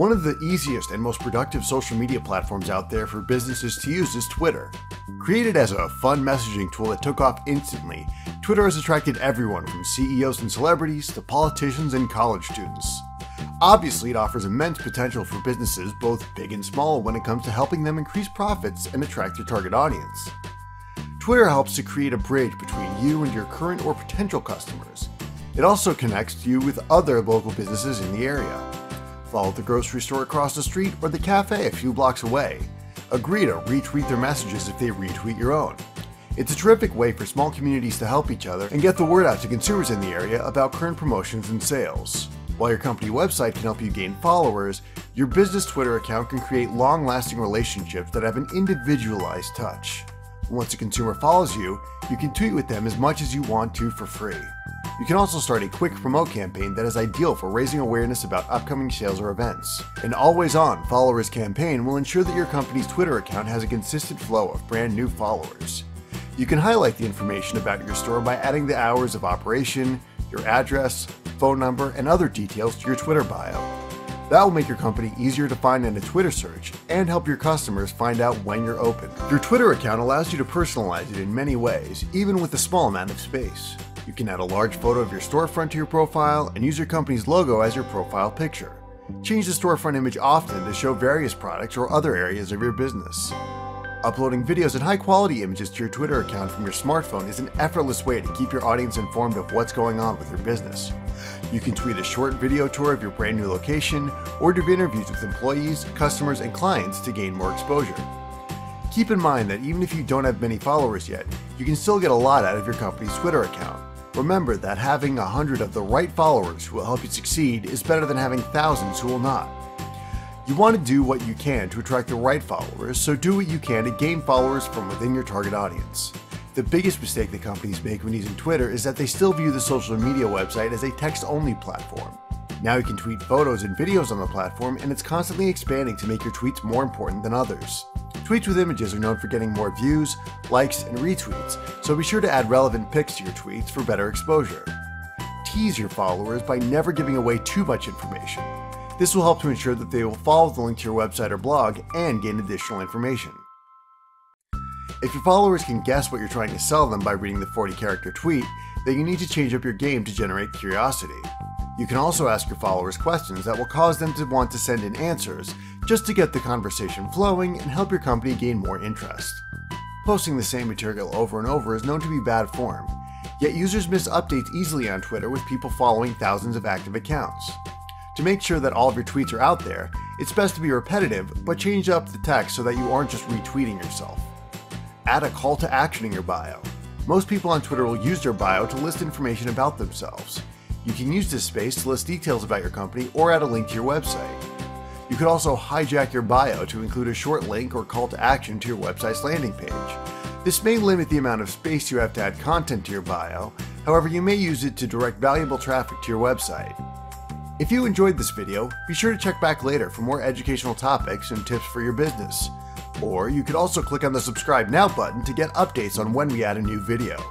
One of the easiest and most productive social media platforms out there for businesses to use is Twitter. Created as a fun messaging tool that took off instantly, Twitter has attracted everyone from CEOs and celebrities to politicians and college students. Obviously, it offers immense potential for businesses, both big and small, when it comes to helping them increase profits and attract their target audience. Twitter helps to create a bridge between you and your current or potential customers. It also connects you with other local businesses in the area. Follow the grocery store across the street or the cafe a few blocks away. Agree to retweet their messages if they retweet your own. It's a terrific way for small communities to help each other and get the word out to consumers in the area about current promotions and sales. While your company website can help you gain followers, your business Twitter account can create long lasting relationships that have an individualized touch. Once a consumer follows you, you can tweet with them as much as you want to for free. You can also start a quick promote campaign that is ideal for raising awareness about upcoming sales or events. An always on followers campaign will ensure that your company's Twitter account has a consistent flow of brand new followers. You can highlight the information about your store by adding the hours of operation, your address, phone number, and other details to your Twitter bio. That will make your company easier to find in a Twitter search and help your customers find out when you're open. Your Twitter account allows you to personalize it in many ways, even with a small amount of space. You can add a large photo of your storefront to your profile and use your company's logo as your profile picture. Change the storefront image often to show various products or other areas of your business. Uploading videos and high quality images to your Twitter account from your smartphone is an effortless way to keep your audience informed of what's going on with your business. You can tweet a short video tour of your brand new location or do interviews with employees, customers, and clients to gain more exposure. Keep in mind that even if you don't have many followers yet, you can still get a lot out of your company's Twitter account. Remember that having a hundred of the right followers who will help you succeed is better than having thousands who will not. You want to do what you can to attract the right followers, so do what you can to gain followers from within your target audience. The biggest mistake that companies make when using Twitter is that they still view the social media website as a text only platform. Now you can tweet photos and videos on the platform, and it's constantly expanding to make your tweets more important than others. Tweets with images are known for getting more views, likes, and retweets, so be sure to add relevant pics to your tweets for better exposure. Tease your followers by never giving away too much information. This will help to ensure that they will follow the link to your website or blog and gain additional information. If your followers can guess what you're trying to sell them by reading the 40 character tweet, then you need to change up your game to generate curiosity. You can also ask your followers questions that will cause them to want to send in answers, just to get the conversation flowing and help your company gain more interest. Posting the same material over and over is known to be bad form, yet users miss updates easily on Twitter with people following thousands of active accounts. To make sure that all of your tweets are out there, it's best to be repetitive, but change up the text so that you aren't just retweeting yourself. Add a call to action in your bio. Most people on Twitter will use their bio to list information about themselves. You can use this space to list details about your company or add a link to your website. You could also hijack your bio to include a short link or call to action to your website's landing page. This may limit the amount of space you have to add content to your bio, however, you may use it to direct valuable traffic to your website. If you enjoyed this video, be sure to check back later for more educational topics and tips for your business. Or you could also click on the subscribe now button to get updates on when we add a new video.